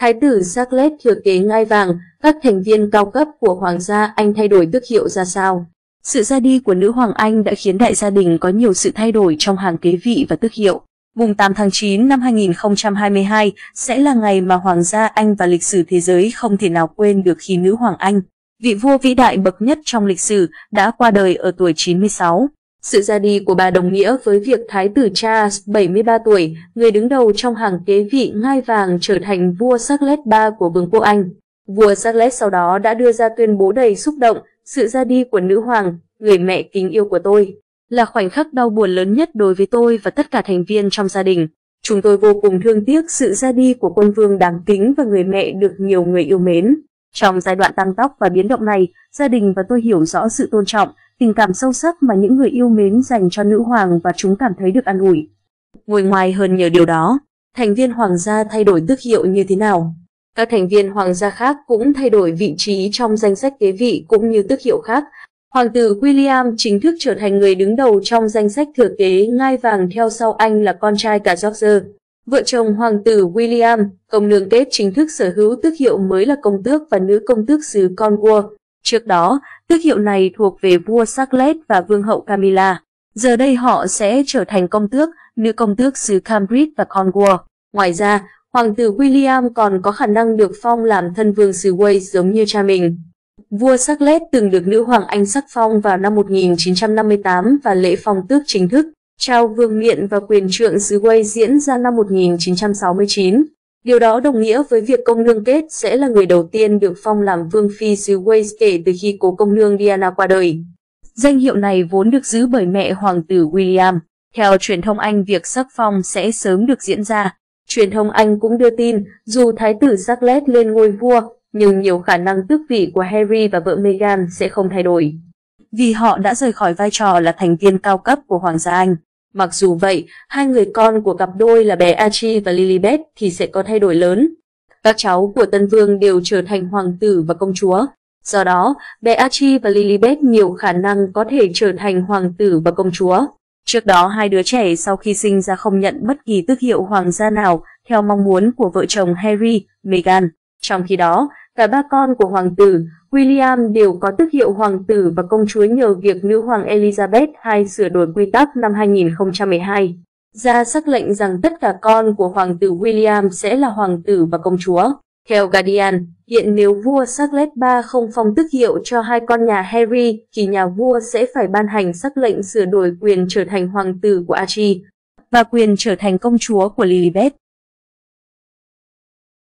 Thái tử Charles thừa kế ngai vàng, các thành viên cao cấp của Hoàng gia Anh thay đổi tước hiệu ra sao? Sự ra đi của nữ hoàng Anh đã khiến đại gia đình có nhiều sự thay đổi trong hàng kế vị và tước hiệu. Mùng 8 tháng 9 năm 2022 sẽ là ngày mà Hoàng gia Anh và lịch sử thế giới không thể nào quên được khi nữ hoàng Anh, vị vua vĩ đại bậc nhất trong lịch sử, đã qua đời ở tuổi 96. Sự ra đi của bà đồng nghĩa với việc Thái tử Charles, 73 tuổi, người đứng đầu trong hàng kế vị ngai vàng trở thành vua Charles III của Vương quốc Anh. Vua Charles sau đó đã đưa ra tuyên bố đầy xúc động, sự ra đi của nữ hoàng, người mẹ kính yêu của tôi, là khoảnh khắc đau buồn lớn nhất đối với tôi và tất cả thành viên trong gia đình. Chúng tôi vô cùng thương tiếc sự ra đi của quân vương đáng kính và người mẹ được nhiều người yêu mến. Trong giai đoạn tăng tóc và biến động này, gia đình và tôi hiểu rõ sự tôn trọng, tình cảm sâu sắc mà những người yêu mến dành cho nữ hoàng và chúng cảm thấy được an ủi. Ngồi ngoài hơn nhờ điều đó, thành viên hoàng gia thay đổi tước hiệu như thế nào? Các thành viên hoàng gia khác cũng thay đổi vị trí trong danh sách kế vị cũng như tước hiệu khác. Hoàng tử William chính thức trở thành người đứng đầu trong danh sách thừa kế ngai vàng theo sau anh là con trai cả George. Vợ chồng hoàng tử William, công nương kết chính thức sở hữu tước hiệu mới là công tước và nữ công tước xứ Cornwall. Trước đó, tước hiệu này thuộc về vua Charles và vương hậu Camilla. Giờ đây họ sẽ trở thành công tước, nữ công tước xứ Cambridge và Cornwall. Ngoài ra, Hoàng tử William còn có khả năng được phong làm thân vương xứ Wales giống như cha mình. Vua Charles từng được nữ hoàng Anh sắc phong vào năm 1958 và lễ phong tước chính thức, trao vương miện và quyền trượng xứ Wales diễn ra năm 1969. Điều đó đồng nghĩa với việc công nương kết sẽ là người đầu tiên được phong làm vương phi xứ Wales kể từ khi cố công nương Diana qua đời. Danh hiệu này vốn được giữ bởi mẹ hoàng tử William. Theo truyền thông Anh việc sắc phong sẽ sớm được diễn ra. Truyền thông Anh cũng đưa tin, dù thái tử Charles lên ngôi vua, nhưng nhiều khả năng tước vị của Harry và vợ Meghan sẽ không thay đổi. Vì họ đã rời khỏi vai trò là thành viên cao cấp của Hoàng gia Anh. Mặc dù vậy, hai người con của cặp đôi là bé Archie và Lilibet thì sẽ có thay đổi lớn. Các cháu của Tân Vương đều trở thành hoàng tử và công chúa. Do đó, bé Archie và Lilibet nhiều khả năng có thể trở thành hoàng tử và công chúa. Trước đó hai đứa trẻ sau khi sinh ra không nhận bất kỳ tước hiệu hoàng gia nào theo mong muốn của vợ chồng Harry, Meghan. Trong khi đó, cả ba con của hoàng tử William đều có tước hiệu hoàng tử và công chúa nhờ việc nữ hoàng Elizabeth II sửa đổi quy tắc năm 2012, ra sắc lệnh rằng tất cả con của hoàng tử William sẽ là hoàng tử và công chúa. Theo Guardian, hiện nếu vua Charles III không phong tước hiệu cho hai con nhà Harry, thì nhà vua sẽ phải ban hành sắc lệnh sửa đổi quyền trở thành hoàng tử của Archie và quyền trở thành công chúa của Lilibet.